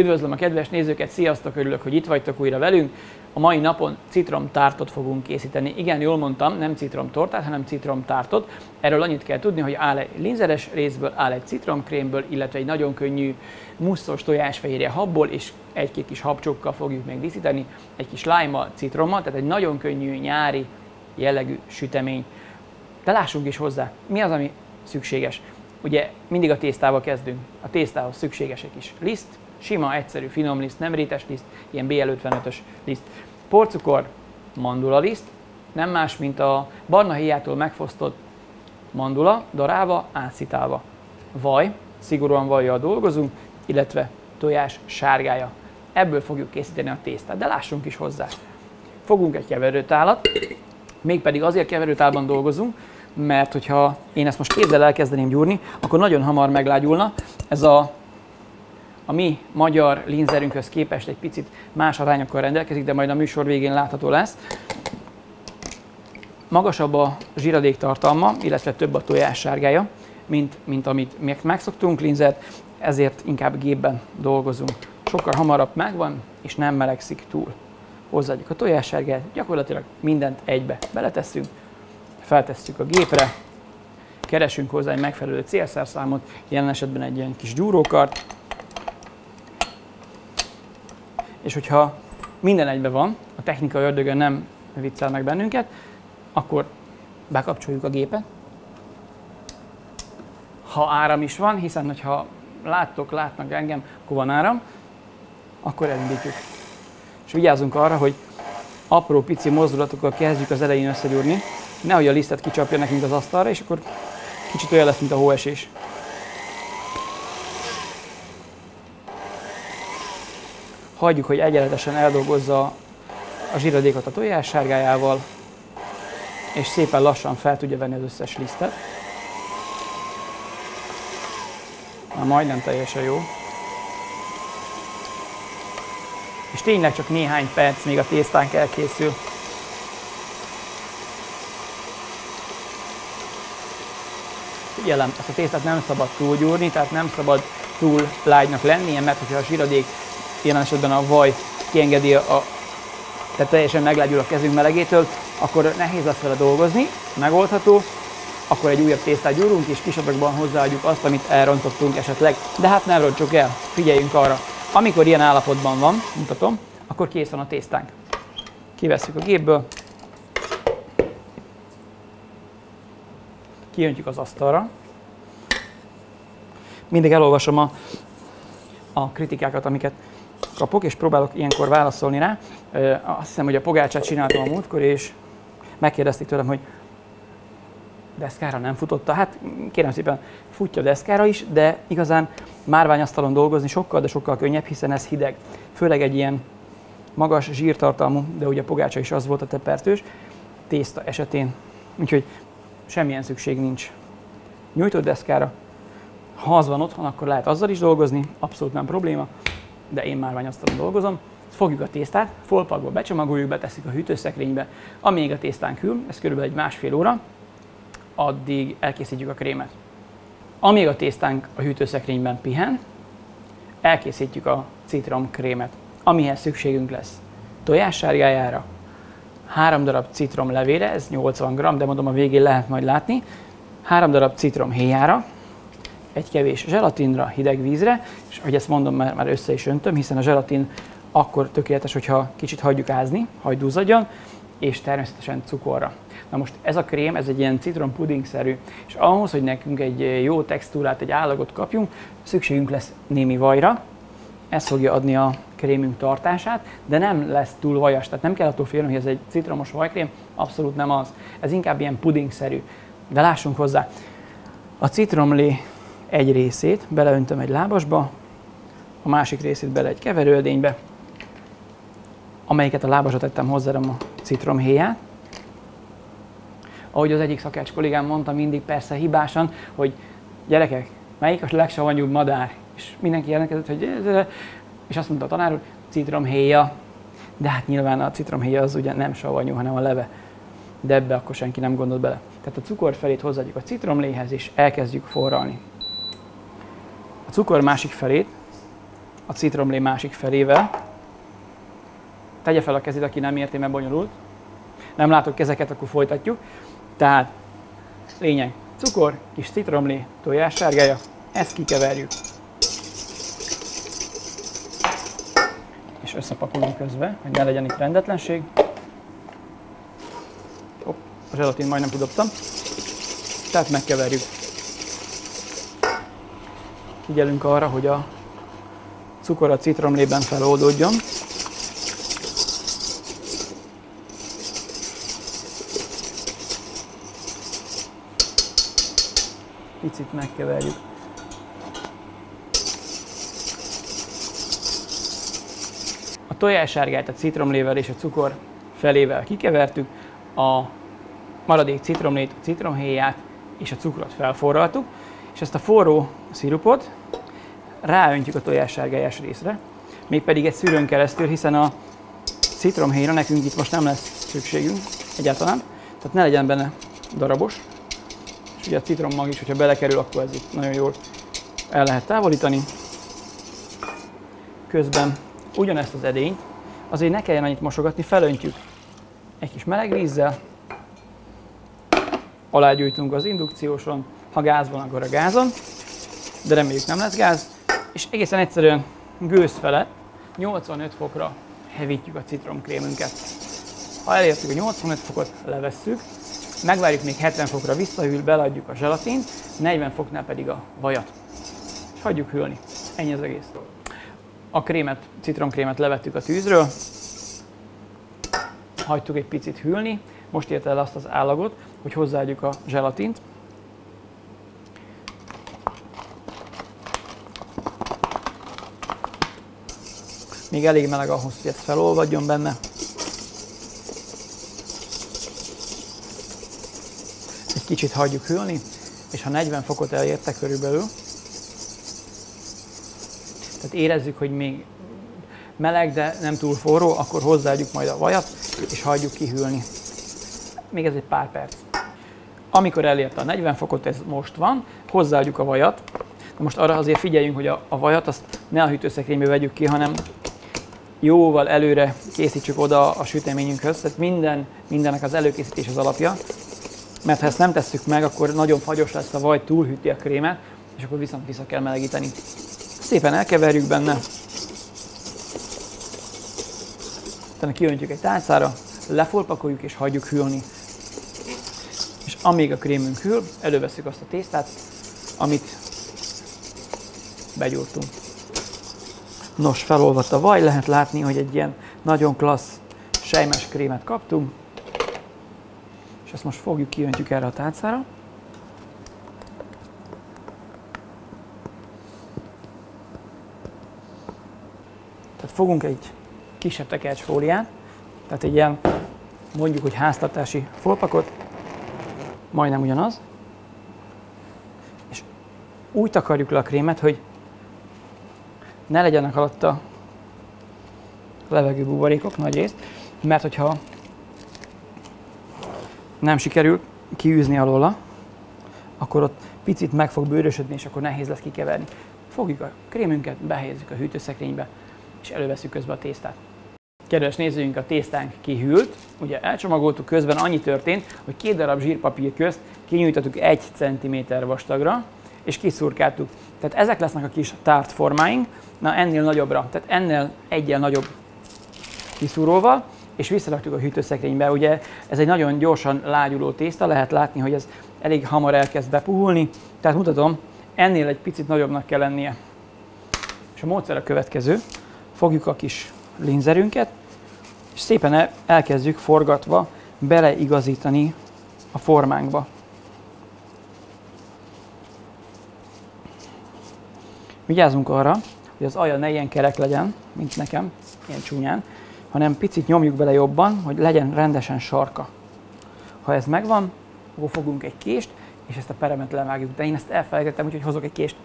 Üdvözlöm a kedves nézőket, sziasztok, örülök, hogy itt vagytok újra velünk. A mai napon citromtártot fogunk készíteni. Igen, jól mondtam, nem citromtortát, hanem citromtártot. Erről annyit kell tudni, hogy áll egy linzeres részből, áll egy citromkrémből, illetve egy nagyon könnyű muszos tojásfehérje habból, és egy-két kis habcsokkal fogjuk még díszíteni, egy kis lájma, citrommal, tehát egy nagyon könnyű nyári jellegű sütemény. De lássunk is hozzá, mi az, ami szükséges. Ugye mindig a tésztával kezdünk. A tésztához szükséges egy kis liszt, sima, egyszerű, finom liszt, nem rétes liszt, ilyen BL55-ös liszt. Porcukor, mandula liszt, nem más, mint a barna héjától megfosztott mandula, darálva, átszitálva. Vaj, szigorúan vajjal dolgozunk, illetve tojás sárgája. Ebből fogjuk készíteni a tésztát, de lássunk is hozzá. Fogunk egy keverőtálat, mégpedig azért keverőtálban dolgozunk, mert hogyha én ezt most kézzel elkezdeném gyúrni, akkor nagyon hamar meglágyulna. Ez a, a mi magyar linzerünkhöz képest egy picit más arányokkal rendelkezik, de majd a műsor végén látható lesz. Magasabb a zsíradék tartalma, illetve több a tojás sárgája, mint, mint amit megszoktunk linzert, ezért inkább gépben dolgozunk. Sokkal hamarabb megvan, és nem melegszik túl. Hozzáadjuk a tojássárgát, gyakorlatilag mindent egybe beletesszünk, feltesszük a gépre, keresünk hozzá egy megfelelő célszerszámot, jelen esetben egy ilyen kis gyúrókart, és hogyha minden egybe van, a technika ördögön nem viccel meg bennünket, akkor bekapcsoljuk a gépet. Ha áram is van, hiszen hogyha láttok, látnak engem, akkor van áram, akkor elindítjuk. És vigyázzunk arra, hogy apró pici mozdulatokkal kezdjük az elején összegyúrni, nehogy a lisztet kicsapja nekünk az asztalra, és akkor kicsit olyan lesz, mint a hóesés. Hagyjuk, hogy egyenletesen eldolgozza a zsíradékot a tojás sárgájával, és szépen lassan fel tudja venni az összes lisztet. Már majdnem teljesen jó. És tényleg csak néhány perc, még a tésztánk elkészül. Figyelem, ezt a tésztát nem szabad túlgyúrni, tehát nem szabad túl lágynak lennie, mert hogyha a zsíradék, ilyen esetben a vaj kiengedi a, tehát teljesen meglágyul a kezünk melegétől, akkor nehéz lesz vele dolgozni, megoldható, akkor egy újabb tésztát gyúrunk, és kis hozzáadjuk azt, amit elrontottunk esetleg. De hát ne rontsuk el, figyeljünk arra. Amikor ilyen állapotban van, mutatom, akkor kész van a tésztánk. Kivesszük a gépből, kijöntjük az asztalra. Mindig elolvasom a, a kritikákat, amiket kapok, és próbálok ilyenkor válaszolni rá. Azt hiszem, hogy a pogácsát csináltam a múltkor, és megkérdezték tőlem, hogy deszkára nem futotta. Hát kérem szépen, futja deszkára is, de igazán márványasztalon dolgozni sokkal, de sokkal könnyebb, hiszen ez hideg. Főleg egy ilyen magas zsírtartalmú, de ugye a pogácsa is az volt a tepertős, tészta esetén. Úgyhogy semmilyen szükség nincs nyújtott deszkára. Ha az van otthon, akkor lehet azzal is dolgozni, abszolút nem probléma, de én márványasztalon dolgozom. Fogjuk a tésztát, folpakba becsomagoljuk, beteszik a hűtőszekrénybe, amíg a tésztán kül, ez körülbelül egy másfél óra, addig elkészítjük a krémet. Amíg a tésztánk a hűtőszekrényben pihen, elkészítjük a citromkrémet, amihez szükségünk lesz tojássárgájára, három darab citrom levére, ez 80 g, de mondom a végén lehet majd látni, három darab citrom héjára, egy kevés zselatinra, hideg vízre, és hogy ezt mondom, már, már össze is öntöm, hiszen a zselatin akkor tökéletes, hogyha kicsit hagyjuk ázni, hagy duzzadjon, és természetesen cukorra. Na most ez a krém, ez egy ilyen citrom szerű és ahhoz, hogy nekünk egy jó textúrát, egy állagot kapjunk, szükségünk lesz némi vajra, ez fogja adni a krémünk tartását, de nem lesz túl vajas, tehát nem kell attól félni, hogy ez egy citromos vajkrém, abszolút nem az. Ez inkább ilyen pudingszerű. De lássunk hozzá. A citromlé egy részét beleöntöm egy lábasba, a másik részét bele egy keverőedénybe, amelyiket a lábasra tettem hozzá a citromhéját. Ahogy az egyik szakács kollégám mondta mindig persze hibásan, hogy gyerekek, melyik a legsavanyúbb madár? És mindenki jelentkezett, hogy és azt mondta a tanár, hogy citromhéja, de hát nyilván a citromhéja az ugye nem savanyú, hanem a leve. De ebbe akkor senki nem gondolt bele. Tehát a cukor felét hozzáadjuk a citromléhez, és elkezdjük forralni. A cukor másik felét a citromlé másik felével. Tegye fel a kezét, aki nem érti, mert bonyolult. Nem látok kezeket, akkor folytatjuk. Tehát lényeg, cukor, kis citromlé, tojás sárgája, ezt kikeverjük. És összepakolunk közbe, hogy ne legyen itt rendetlenség. Hopp, a zselatin majdnem kidobtam. Tehát megkeverjük. Figyelünk arra, hogy a cukor a citromlében feloldódjon. Picit megkeverjük. A tojássárgát a citromlével és a cukor felével kikevertük, a maradék citromlét, a citromhéját és a cukrot felforraltuk, és ezt a forró szirupot ráöntjük a tojássárgályás részre, mégpedig egy szűrőn keresztül, hiszen a citromhéjra nekünk itt most nem lesz szükségünk egyáltalán, tehát ne legyen benne darabos, és ugye a citrommag is, hogyha belekerül, akkor ez itt nagyon jól el lehet távolítani. Közben ugyanezt az edényt, azért ne kelljen annyit mosogatni, felöntjük egy kis meleg vízzel, alágyújtunk az indukcióson, ha gáz van, akkor a gázon, de reméljük nem lesz gáz, és egészen egyszerűen gőz felett 85 fokra hevítjük a citromkrémünket. Ha elértük a 85 fokot, levesszük, megvárjuk még 70 fokra visszahűl, beladjuk a zselatint, 40 foknál pedig a vajat. És hagyjuk hűlni. Ennyi az egész. A krémet, citromkrémet levettük a tűzről, hagytuk egy picit hűlni, most ért el azt az állagot, hogy hozzáadjuk a zselatint, Még elég meleg ahhoz, hogy ez felolvadjon benne. Egy kicsit hagyjuk hűlni, és ha 40 fokot elérte körülbelül, tehát érezzük, hogy még meleg, de nem túl forró, akkor hozzáadjuk majd a vajat, és hagyjuk kihűlni. Még ez egy pár perc. Amikor elérte a 40 fokot, ez most van, hozzáadjuk a vajat. Na most arra azért figyeljünk, hogy a, a vajat azt ne a hűtőszekrénybe vegyük ki, hanem jóval előre készítsük oda a süteményünkhöz, tehát minden, mindennek az előkészítés az alapja, mert ha ezt nem tesszük meg, akkor nagyon fagyos lesz a vaj, túlhűti a krémet, és akkor viszont vissza kell melegíteni. Szépen elkeverjük benne, utána kiöntjük egy tálcára, lefolpakoljuk és hagyjuk hűlni. És amíg a krémünk hűl, előveszük azt a tésztát, amit begyúrtunk. Nos, felolvadt a vaj, lehet látni, hogy egy ilyen nagyon klassz sejmes krémet kaptunk. És ezt most fogjuk, kiöntjük erre a tálcára. Tehát fogunk egy kisebb tekercsfóliát, tehát egy ilyen mondjuk, hogy háztartási folpakot, majdnem ugyanaz, és úgy takarjuk le a krémet, hogy ne legyenek alatta levegő buborékok nagy részt, mert hogyha nem sikerül kiűzni alóla, akkor ott picit meg fog bőrösödni, és akkor nehéz lesz kikeverni. Fogjuk a krémünket, behelyezzük a hűtőszekrénybe, és előveszünk közben a tésztát. Kedves nézőink, a tésztánk kihűlt, ugye elcsomagoltuk, közben annyi történt, hogy két darab zsírpapír közt kinyújtottuk egy centiméter vastagra, és kiszurkáltuk. Tehát ezek lesznek a kis tárt formáink, na ennél nagyobbra, tehát ennél egyen nagyobb kiszúróval, és visszaraktuk a hűtőszekrénybe. Ugye ez egy nagyon gyorsan lágyuló tészta, lehet látni, hogy ez elég hamar elkezd bepuhulni, tehát mutatom, ennél egy picit nagyobbnak kell lennie. És a módszer a következő, fogjuk a kis linzerünket, és szépen elkezdjük forgatva beleigazítani a formánkba. Vigyázzunk arra, hogy az alja ne ilyen kerek legyen, mint nekem, ilyen csúnyán, hanem picit nyomjuk bele jobban, hogy legyen rendesen sarka. Ha ez megvan, akkor fogunk egy kést, és ezt a peremet levágjuk. De én ezt elfelejtettem, úgyhogy hozok egy kést.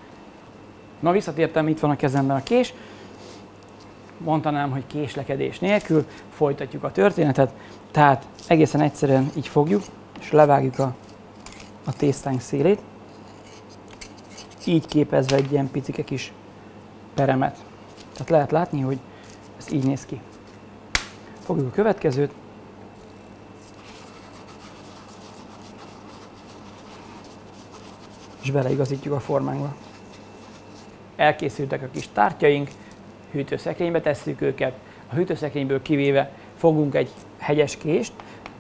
Na visszatértem, itt van a kezemben a kés. Mondanám, hogy késlekedés nélkül folytatjuk a történetet. Tehát egészen egyszerűen így fogjuk, és levágjuk a, a tésztánk szélét. Így képezve egy ilyen picike kis peremet. Tehát lehet látni, hogy ez így néz ki. Fogjuk a következőt. És beleigazítjuk a formánkba. Elkészültek a kis tártyaink, hűtőszekrénybe tesszük őket, a hűtőszekrényből kivéve fogunk egy hegyes kést,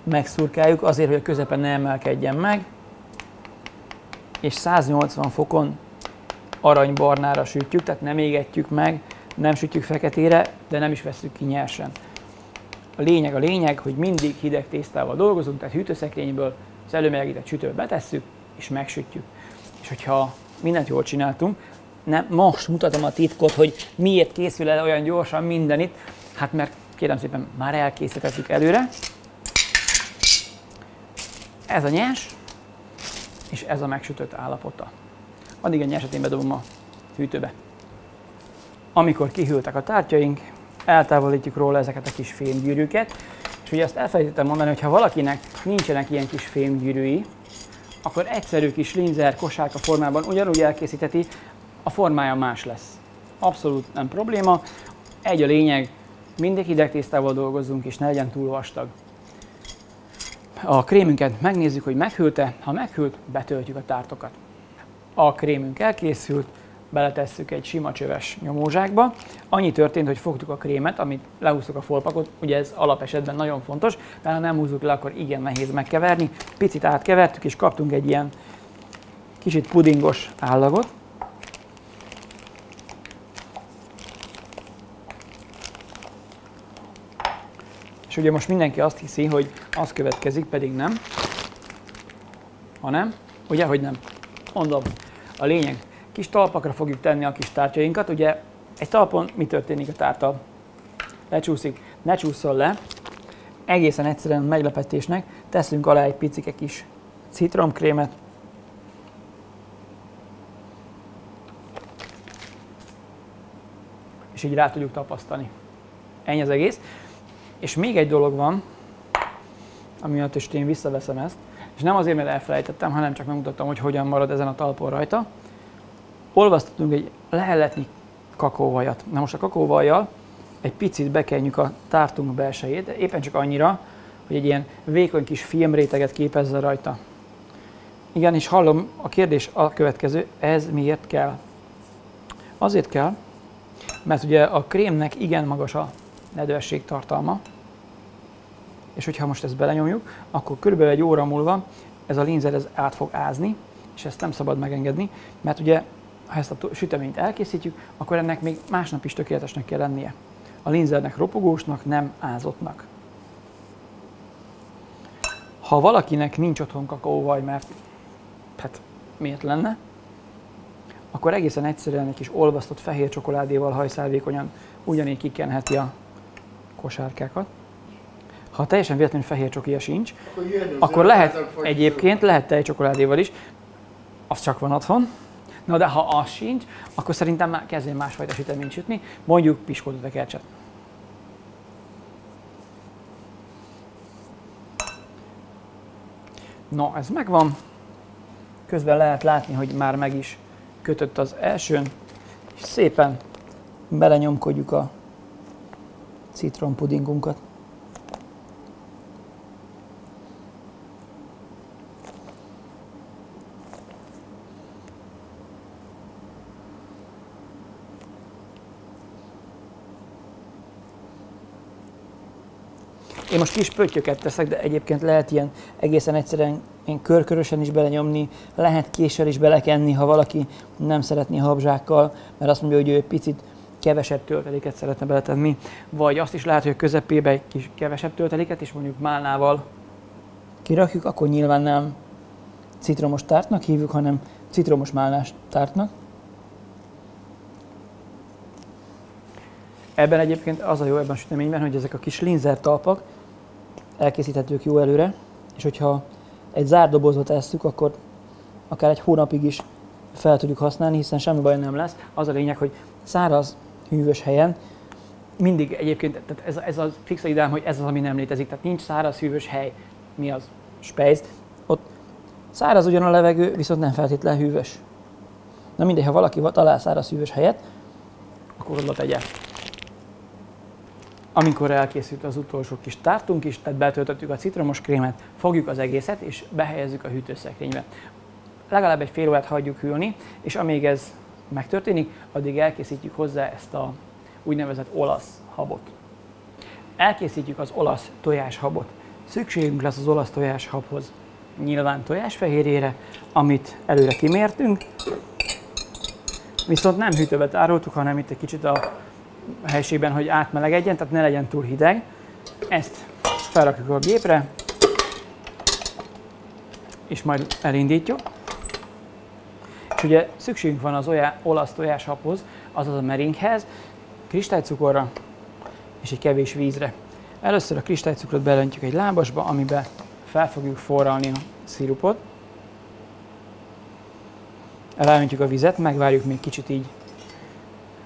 megszurkáljuk azért, hogy a közepen ne emelkedjen meg, és 180 fokon aranybarnára sütjük, tehát nem égetjük meg, nem sütjük feketére, de nem is veszük ki nyersen. A lényeg a lényeg, hogy mindig hideg tésztával dolgozunk, tehát hűtőszekrényből az előmelegített sütőbe betesszük, és megsütjük. És hogyha mindent jól csináltunk, nem, most mutatom a titkot, hogy miért készül el olyan gyorsan minden itt, hát mert kérem szépen már elkészítettük előre. Ez a nyers, és ez a megsütött állapota. Addig a nyerset én bedobom a hűtőbe. Amikor kihűltek a tártyaink, eltávolítjuk róla ezeket a kis fémgyűrűket, és ugye azt elfelejtettem mondani, hogy ha valakinek nincsenek ilyen kis fémgyűrűi, akkor egyszerű kis linzer kosárka formában ugyanúgy elkészíteti, a formája más lesz. Abszolút nem probléma. Egy a lényeg, mindig hideg tésztával dolgozzunk, és ne legyen túl vastag. A krémünket megnézzük, hogy meghűlte, ha meghűlt, betöltjük a tártokat. A krémünk elkészült, beletesszük egy sima csöves nyomózsákba. Annyi történt, hogy fogtuk a krémet, amit lehúztuk a folpakot, ugye ez alapesetben nagyon fontos, mert ha nem húzzuk le, akkor igen nehéz megkeverni. Picit átkevertük, és kaptunk egy ilyen kicsit pudingos állagot. És ugye most mindenki azt hiszi, hogy az következik, pedig nem. Hanem, ugye, hogy nem. Mondom, a lényeg, kis talpakra fogjuk tenni a kis tártyainkat. Ugye egy talpon mi történik a tártal? Lecsúszik, ne csúszol le. Egészen egyszerűen meglepetésnek teszünk alá egy picike kis citromkrémet, és így rá tudjuk tapasztani. Ennyi az egész. És még egy dolog van, ami miatt is én visszaveszem ezt, és nem azért, mert elfelejtettem, hanem csak megmutattam, hogy hogyan marad ezen a talpon rajta. Olvasztottunk egy leheletnyi kakaóvajat. Na most a kakaóvajjal egy picit bekenjük a tártunk belsejét, de éppen csak annyira, hogy egy ilyen vékony kis filmréteget képezze rajta. Igen, és hallom, a kérdés a következő, ez miért kell? Azért kell, mert ugye a krémnek igen magas a nedvesség tartalma, és hogyha most ezt belenyomjuk, akkor körülbelül egy óra múlva ez a linzer ez át fog ázni, és ezt nem szabad megengedni, mert ugye ha ezt a süteményt elkészítjük, akkor ennek még másnap is tökéletesnek kell lennie. A linzernek ropogósnak, nem ázottnak. Ha valakinek nincs otthon kakaóvaj, mert hát miért lenne, akkor egészen egyszerűen egy kis olvasztott fehér csokoládéval hajszálvékonyan ugyanígy kikenheti a kosárkákat. Ha teljesen véletlenül fehér csokia sincs, akkor, akkor lehet egyébként, lehet tejcsokoládéval is, az csak van otthon. Na de ha az sincs, akkor szerintem már kezdjen másfajta süteményt sütni, mondjuk piskódó tekercset. Na, ez megvan. Közben lehet látni, hogy már meg is kötött az elsőn, és szépen belenyomkodjuk a citrompudingunkat. Én most kis pöttyöket teszek, de egyébként lehet ilyen egészen egyszerűen én körkörösen is belenyomni, lehet késsel is belekenni, ha valaki nem szeretné habzsákkal, mert azt mondja, hogy ő picit kevesebb tölteléket szeretne beletenni, vagy azt is lehet, hogy a közepébe egy kis kevesebb tölteléket, és mondjuk málnával kirakjuk, akkor nyilván nem citromos tártnak hívjuk, hanem citromos málnás tártnak. Ebben egyébként az a jó ebben a süteményben, hogy ezek a kis linzer talpak elkészíthetők jó előre, és hogyha egy zárt dobozba tesszük, akkor akár egy hónapig is fel tudjuk használni, hiszen semmi baj nem lesz. Az a lényeg, hogy száraz, hűvös helyen mindig egyébként, tehát ez, ez a fix ideám, hogy ez az, ami nem létezik. Tehát nincs száraz, hűvös hely. Mi az? Spejz. Ott száraz ugyan a levegő, viszont nem feltétlenül hűvös. Na mindegy, ha valaki talál száraz, hűvös helyet, akkor oda tegye. Amikor elkészült az utolsó kis tártunk is, tehát betöltöttük a citromos krémet, fogjuk az egészet és behelyezzük a hűtőszekrénybe. Legalább egy fél órát hagyjuk hűlni, és amíg ez megtörténik, addig elkészítjük hozzá ezt a úgynevezett olasz habot. Elkészítjük az olasz tojáshabot. Szükségünk lesz az olasz tojáshabhoz nyilván tojásfehérjére, amit előre kimértünk, viszont nem hűtőbe tároltuk, hanem itt egy kicsit a helységben, hogy átmelegedjen, tehát ne legyen túl hideg. Ezt felrakjuk a gépre, és majd elindítjuk. És ugye szükségünk van az olyan olasz tojáshabhoz, azaz a meringhez, kristálycukorra és egy kevés vízre. Először a kristálycukrot belöntjük egy lábasba, amiben fel fogjuk forralni a szirupot. Elöntjük a vizet, megvárjuk még kicsit így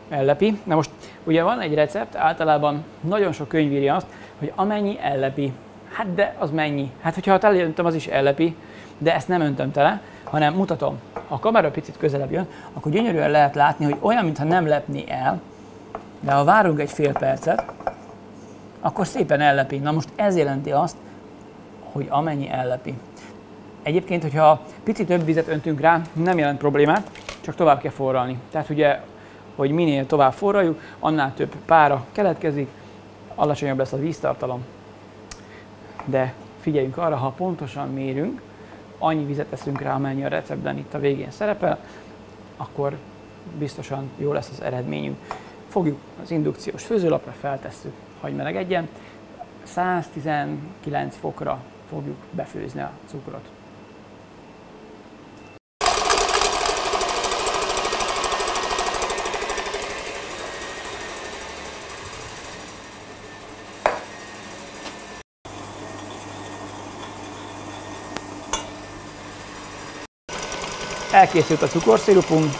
ellepi. Na most ugye van egy recept, általában nagyon sok könyv írja azt, hogy amennyi ellepi. Hát de az mennyi? Hát hogyha elöntöm, az is ellepi, de ezt nem öntöm tele, hanem mutatom. Ha a kamera picit közelebb jön, akkor gyönyörűen lehet látni, hogy olyan, mintha nem lepni el, de ha várunk egy fél percet, akkor szépen ellepi. Na most ez jelenti azt, hogy amennyi ellepi. Egyébként, hogyha picit több vizet öntünk rá, nem jelent problémát, csak tovább kell forralni. Tehát ugye, hogy minél tovább forraljuk, annál több pára keletkezik, alacsonyabb lesz a víztartalom. De figyeljünk arra, ha pontosan mérünk, annyi vizet teszünk rá, amennyi a receptben itt a végén szerepel, akkor biztosan jó lesz az eredményünk. Fogjuk az indukciós főzőlapra, feltesszük, hagyj melegedjen, 119 fokra fogjuk befőzni a cukrot. Elkészült a cukorszirupunk,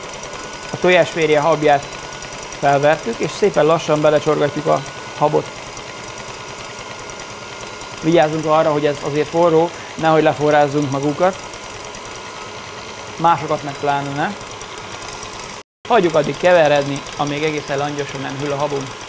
a tojásférje habját felvertük, és szépen lassan belecsorgatjuk a habot vigyázzunk arra, hogy ez azért forró, nehogy leforrázzunk magukat. Másokat meg pláne ne. Hagyjuk addig keveredni, amíg egészen langyosan nem hűl a habunk.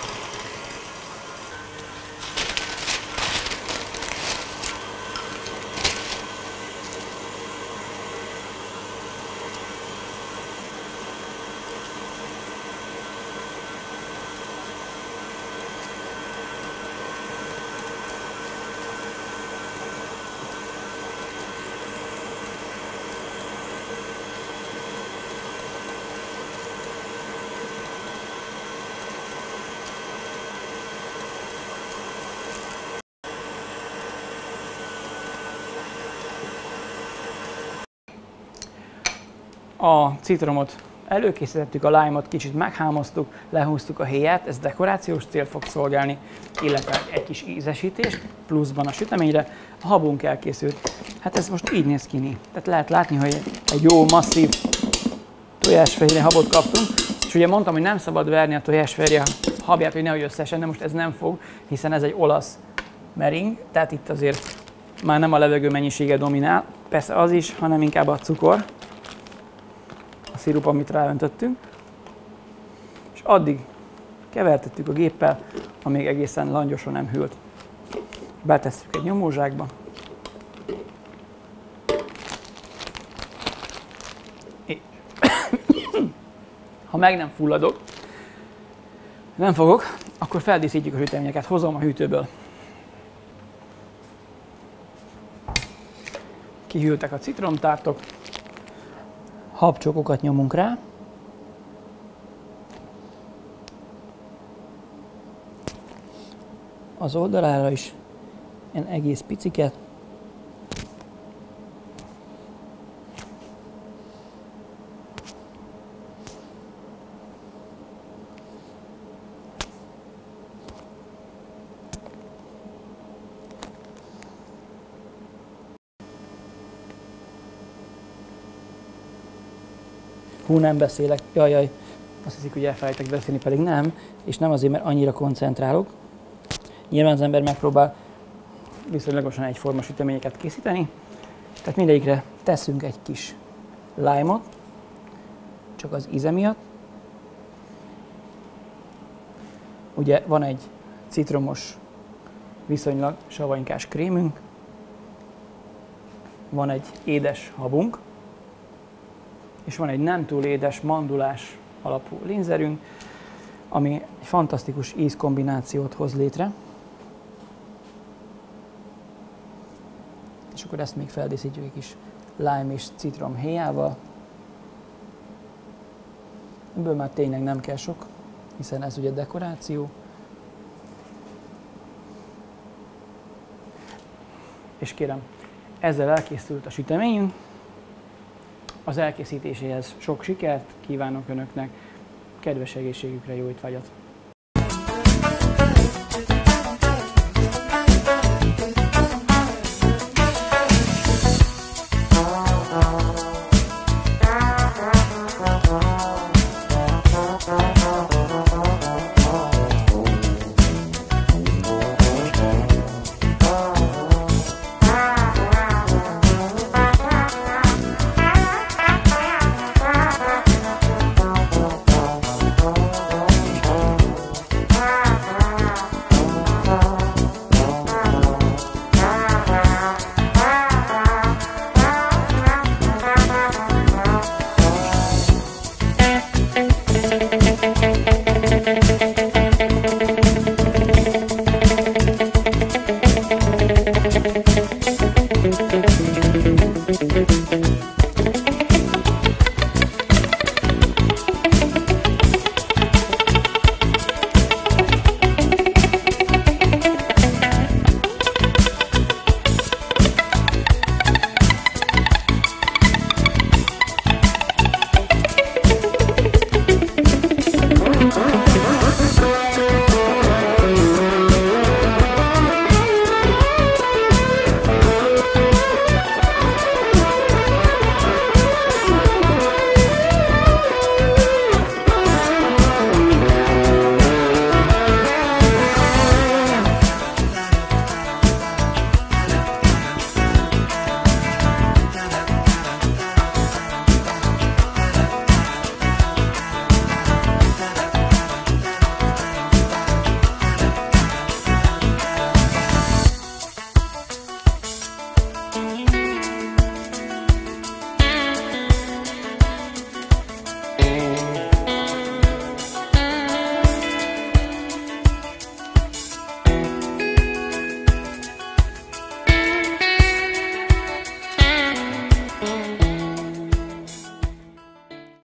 A citromot előkészítettük, a lime-ot kicsit meghámoztuk, lehúztuk a héját, ez dekorációs cél fog szolgálni, illetve egy kis ízesítés, pluszban a süteményre. A habunk elkészült. Hát ez most így néz ki. Tehát lehet látni, hogy egy jó, masszív tojásfehérje habot kaptunk, és ugye mondtam, hogy nem szabad verni a tojásfehérje habját, hogy nehogy összesen, de most ez nem fog, hiszen ez egy olasz mering, tehát itt azért már nem a levegő mennyisége dominál, persze az is, hanem inkább a cukor szirup, amit ráöntöttünk, és addig kevertettük a géppel, amíg egészen langyosan nem hűlt. Betesszük egy nyomózsákba, ha meg nem fulladok, nem fogok, akkor feldíszítjük a süteményeket, hozom a hűtőből. Kihűltek a citromtártok, habcsokokat nyomunk rá. Az oldalára is ilyen egész piciket. Hú, nem beszélek, jaj, jaj, azt hiszik, hogy elfelejtek beszélni, pedig nem, és nem azért, mert annyira koncentrálok. Nyilván az ember megpróbál viszonylagosan egyforma süteményeket készíteni, tehát mindegyikre teszünk egy kis lime csak az íze miatt. Ugye van egy citromos, viszonylag savanykás krémünk, van egy édes habunk, és van egy nem túl édes mandulás alapú linzerünk, ami egy fantasztikus ízkombinációt hoz létre. És akkor ezt még feldíszítjük egy kis lime és citrom héjával. Ebből már tényleg nem kell sok, hiszen ez ugye dekoráció. És kérem, ezzel elkészült a süteményünk. Az elkészítéséhez sok sikert kívánok Önöknek, kedves egészségükre jó étvágyat!